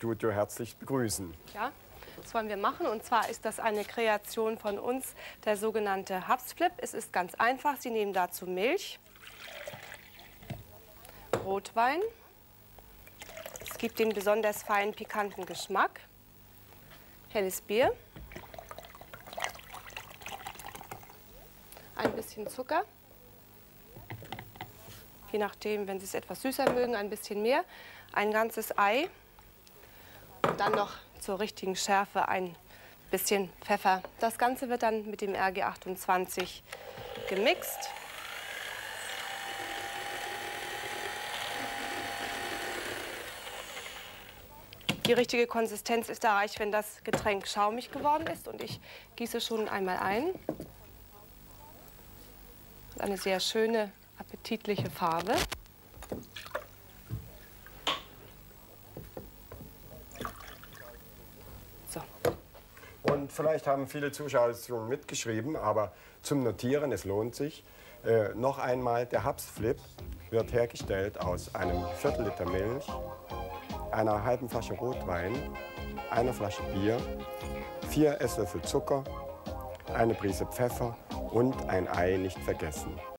Studio herzlich begrüßen. Ja, das wollen wir machen. Und zwar ist das eine Kreation von uns, der sogenannte Hapsflip. Es ist ganz einfach. Sie nehmen dazu Milch, Rotwein. Es gibt den besonders feinen, pikanten Geschmack. Helles Bier. Ein bisschen Zucker. Je nachdem, wenn Sie es etwas süßer mögen, ein bisschen mehr. Ein ganzes Ei dann noch zur richtigen Schärfe ein bisschen Pfeffer. Das Ganze wird dann mit dem RG28 gemixt. Die richtige Konsistenz ist erreicht, wenn das Getränk schaumig geworden ist. Und ich gieße schon einmal ein. Eine sehr schöne, appetitliche Farbe. So. Und vielleicht haben viele Zuschauer schon mitgeschrieben, aber zum Notieren, es lohnt sich. Äh, noch einmal, der Hapsflip wird hergestellt aus einem Viertel Liter Milch, einer halben Flasche Rotwein, einer Flasche Bier, vier Esslöffel Zucker, eine Prise Pfeffer und ein Ei nicht vergessen.